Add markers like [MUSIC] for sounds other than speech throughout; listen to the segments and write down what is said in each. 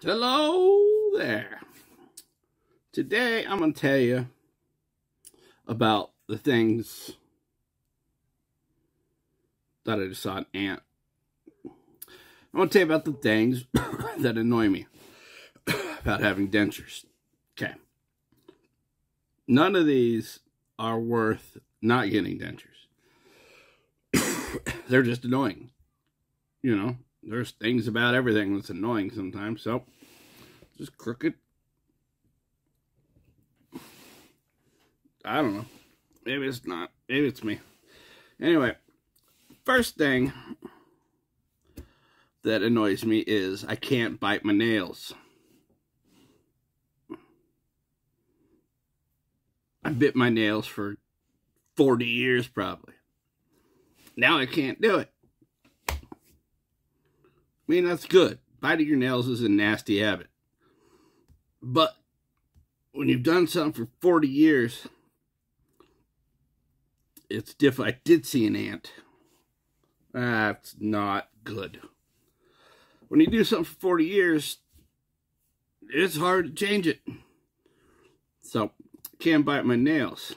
Hello there. Today I'm going to tell you about the things that I just saw an ant. I'm going to tell you about the things [COUGHS] that annoy me [COUGHS] about having dentures. Okay. None of these are worth not getting dentures. [COUGHS] They're just annoying. You know, there's things about everything that's annoying sometimes. So, just crooked. I don't know. Maybe it's not. Maybe it's me. Anyway, first thing that annoys me is I can't bite my nails. I bit my nails for 40 years probably. Now I can't do it. I mean, that's good. Biting your nails is a nasty habit. But when you've done something for 40 years, it's different. I did see an ant. That's not good. When you do something for 40 years, it's hard to change it. So, can't bite my nails.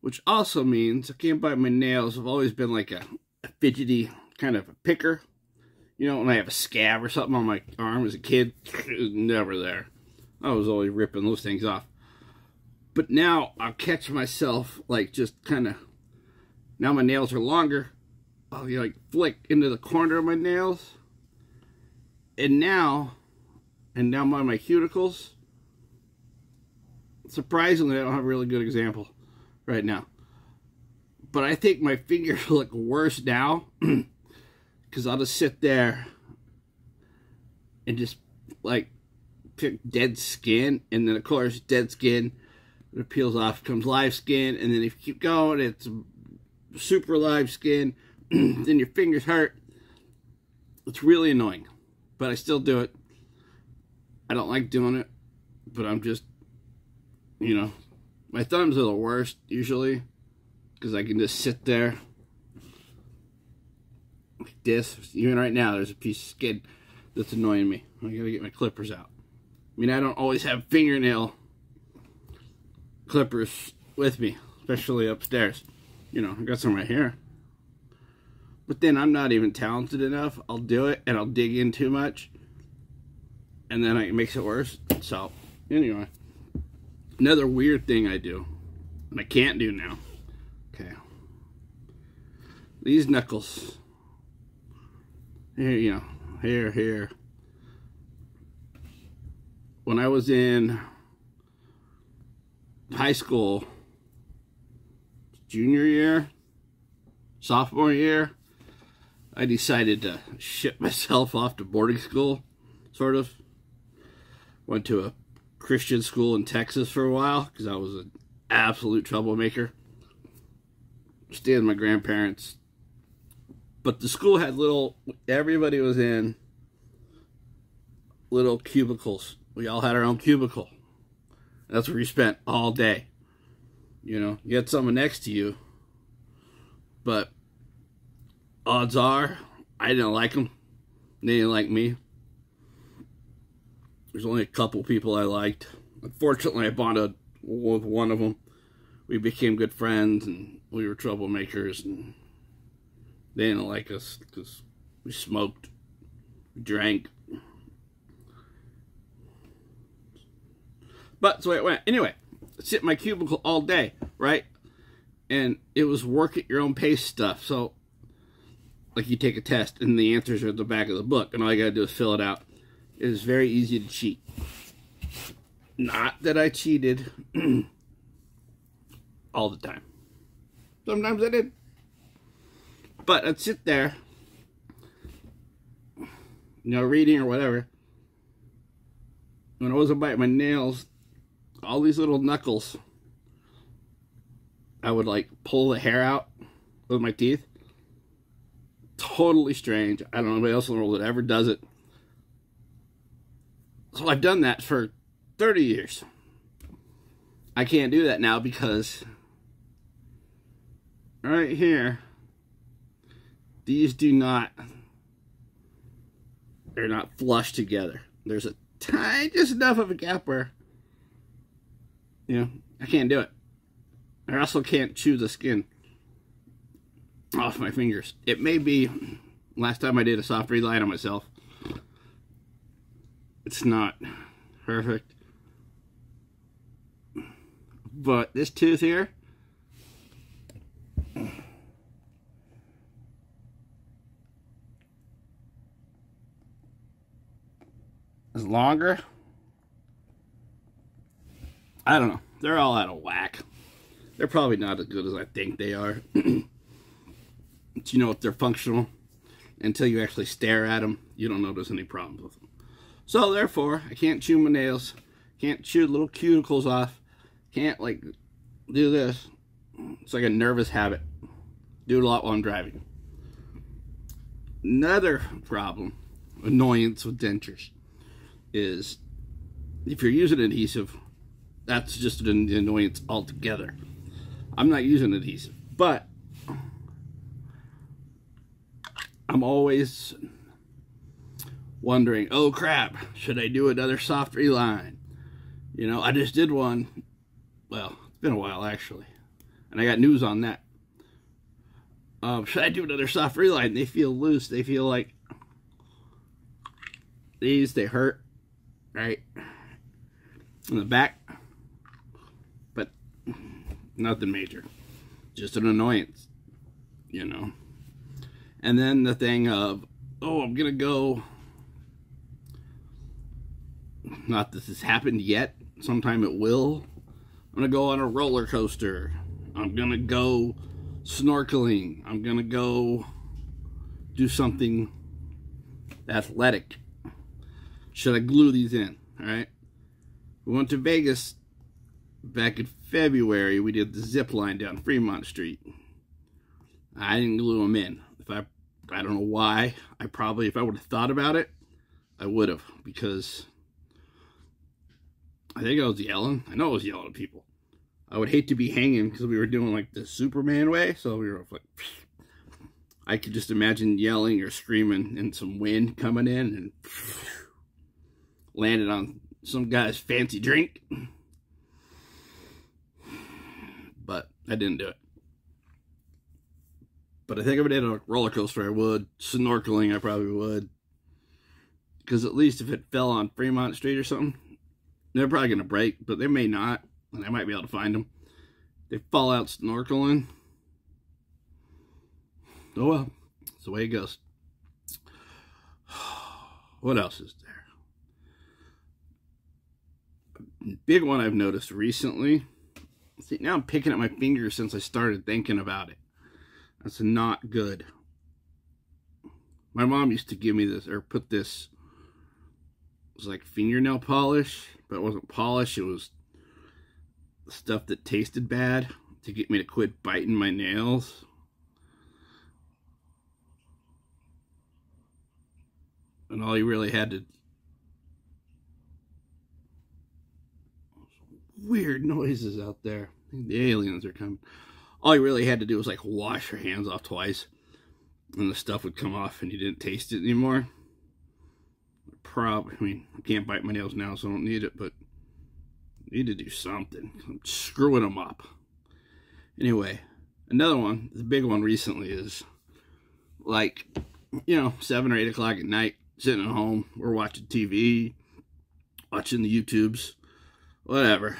Which also means I can't bite my nails. I've always been like a, a fidgety kind of a picker. You know, when I have a scab or something on my arm as a kid, [LAUGHS] it was never there. I was always ripping those things off. But now I'll catch myself like just kind of, now my nails are longer. I'll be like flick into the corner of my nails. And now, and now by my cuticles, surprisingly, I don't have a really good example right now. But I think my fingers [LAUGHS] look worse now [CLEARS THROAT] because I'll just sit there and just like pick dead skin, and then of course dead skin it peels off comes live skin, and then if you keep going, it's super live skin. [CLEARS THROAT] then your fingers hurt. It's really annoying, but I still do it. I don't like doing it, but I'm just, you know, my thumbs are the worst usually because I can just sit there this. Even right now, there's a piece of skin that's annoying me. I gotta get my clippers out. I mean, I don't always have fingernail clippers with me, especially upstairs. You know, I got some right here. But then I'm not even talented enough. I'll do it and I'll dig in too much. And then it makes it worse. So, anyway. Another weird thing I do. And I can't do now. Okay. These knuckles. Here, you know. Here, here when I was in high school, junior year, sophomore year, I decided to ship [LAUGHS] myself off to boarding school, sort of. Went to a Christian school in Texas for a while because I was an absolute troublemaker. Stayed with my grandparents. But the school had little, everybody was in little cubicles we all had our own cubicle. That's where we spent all day. You know, you had someone next to you, but odds are I didn't like them. They didn't like me. There's only a couple people I liked. Unfortunately, I bonded with one of them. We became good friends, and we were troublemakers, and they didn't like us because we smoked, we drank, But so it went. Anyway, sit in my cubicle all day, right? And it was work at your own pace stuff. So, like you take a test and the answers are at the back of the book, and all you gotta do is fill it out. It is very easy to cheat. Not that I cheated [CLEARS THROAT] all the time. Sometimes I did. But I'd sit there, you know, reading or whatever. When I wasn't biting my nails, all these little knuckles. I would like pull the hair out with my teeth. Totally strange. I don't know anybody else in the world that ever does it. So I've done that for 30 years. I can't do that now because right here, these do not, they're not flush together. there's a tiny, just enough of a gap where, you know, I can't do it. I also can't chew the skin off my fingers. It may be last time I did a soft reline on myself. It's not perfect. But this tooth here is longer. I don't know. They're all out of whack. They're probably not as good as I think they are. [CLEARS THROAT] you know if they're functional until you actually stare at them, you don't notice any problems with them. So therefore, I can't chew my nails, can't chew little cuticles off, can't like do this. It's like a nervous habit. Do it a lot while I'm driving. Another problem, annoyance with dentures, is if you're using adhesive, that's just an annoyance altogether. I'm not using adhesive, but I'm always wondering, oh crap, should I do another soft reline? You know, I just did one. Well, it's been a while actually. And I got news on that. Um, should I do another soft reline? They feel loose. They feel like these, they hurt, right? In the back. But nothing major. Just an annoyance, you know. And then the thing of, oh, I'm to go. Not this has happened yet. Sometime it will. I'm to go on a roller coaster. I'm to go snorkeling. I'm to go do something athletic. Should I glue these in? All right. We went to Vegas back in February. We did the zip line down Fremont Street. I didn't glue them in. If I, I don't know why. I probably, if I would have thought about it, I would have because I think I was yelling. I know I was yelling at people. I would hate to be hanging because we were doing like the Superman way. So we were like, I could just imagine yelling or screaming and some wind coming in and landed on some guy's fancy drink. But I didn't do it. But I think if I did a roller coaster, I would. Snorkeling, I probably would. Because at least if it fell on Fremont Street or something, they're probably going to break, but they may not and I might be able to find them. They fall out snorkeling. Oh well, it's the way it goes. [SIGHS] What else is there? Big one I've noticed recently. See, now I'm picking at my fingers since I started thinking about it. That's not good. My mom used to give me this, or put this, it was like fingernail polish, but it wasn't polish, it was stuff that tasted bad to get me to quit biting my nails. And all he really had to weird noises out there. The aliens are coming. All you really had to do was like wash your hands off twice and the stuff would come off and you didn't taste it anymore. Probably, I mean, I can't bite my nails now, so I don't need it, but I Need to do something. I'm screwing them up. Anyway, another one, the big one recently is like, you know, 7 or 8 o'clock at night, sitting at home. We're watching TV, watching the YouTubes, whatever.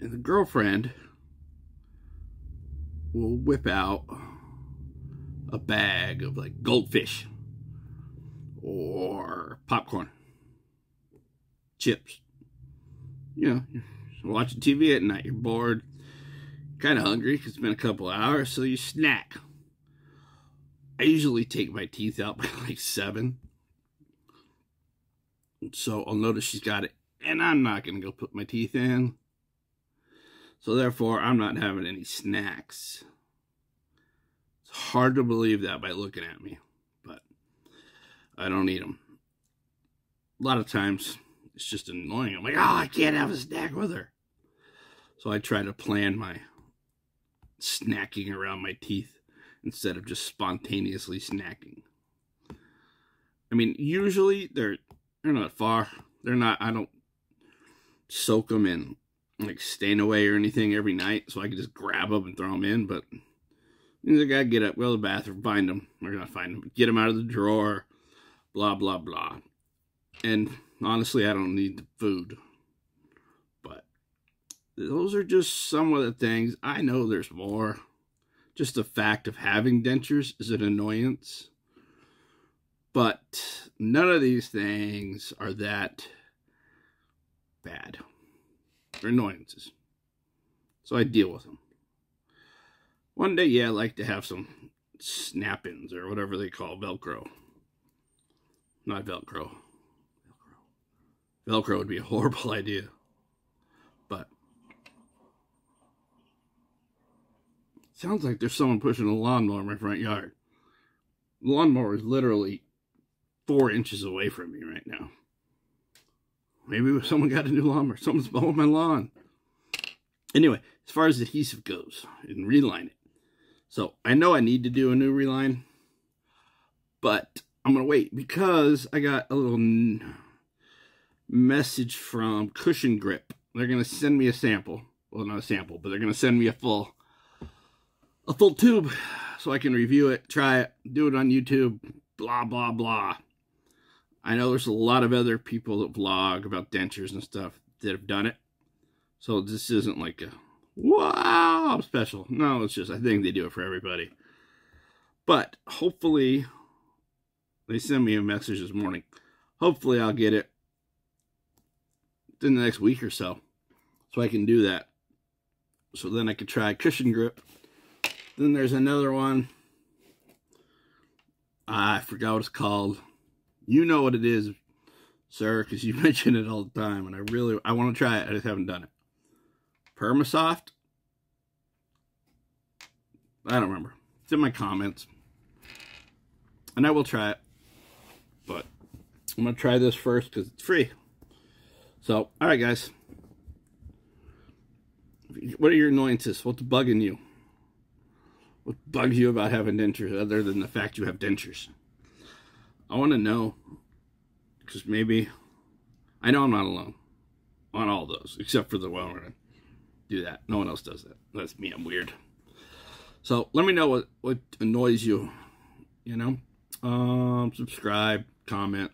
And the girlfriend will whip out a bag of like goldfish or popcorn, chips, you know, watching TV at night, you're bored, kind of hungry because it's been a couple hours, so you snack. I usually take my teeth out by [LAUGHS] like seven. So I'll notice she's got it, and I'm not going to go put my teeth in. So therefore, I'm not having any snacks. It's hard to believe that by looking at me, but I don't eat them. A lot of times, it's just annoying. I'm like, oh, I can't have a snack with her. So I try to plan my snacking around my teeth instead of just spontaneously snacking. I mean, usually they're they're not far. They're not, I don't soak them in like stain away or anything every night so I can just grab them and throw them in. But I gotta get up, go to the bathroom, find them. We're gonna find them, get them out of the drawer, blah, blah, blah. And honestly, I don't need the food. But those are just some of the things. I know there's more. Just the fact of having dentures is an annoyance. But none of these things are that bad. They're annoyances. So I deal with them. One day, yeah, I like to have some snap-ins or whatever they call Velcro. Not Velcro. Velcro. Velcro would be a [LAUGHS] horrible idea. But sounds like there's someone pushing a lawnmower in my front yard. The lawnmower is literally four inches away from me right now. Maybe [LAUGHS] someone got a new lawnmower. Someone's mowing my lawn. Anyway, as far as adhesive goes, and reline it. So I know I need to do a new reline, but I'm going to wait because I got a little message from Cushion Grip. They're going to send me a sample. Well, not a sample, but they're going to send me a full a full tube so I can review it, try it, do it on YouTube, blah, blah, blah. I know there's a lot of other people that vlog about dentures and stuff that have done it. So this isn't like a wow special. No, it's just I think they do it for everybody. But hopefully they send me a message this morning. Hopefully I'll get it in the next week or so. So I can do that. So then I could try cushion grip. Then there's another one. I forgot what it's called. You know what it is, sir, because you [LAUGHS] mention it all the time, and I really I want to try it. I just haven't done it. Permasoft. I don't remember. It's in my comments, and I will try it. But I'm gonna try this first because it's free. So, all right, guys. What are your annoyances? What's bugging you? What bugs you about having dentures other than the fact you have dentures? I want to know because maybe I know I'm not alone on all those except for the one where I do that. No one else does that. That's me. I'm weird. So let me know what what annoys you. You know, um, subscribe, comment,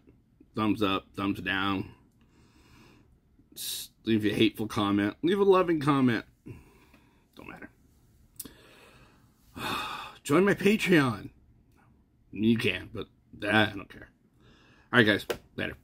thumbs up, thumbs down. leave a hateful comment. Leave a loving comment. Don't matter. [SIGHS] Join my Patreon. You can, but I don't care. All right, guys. Later.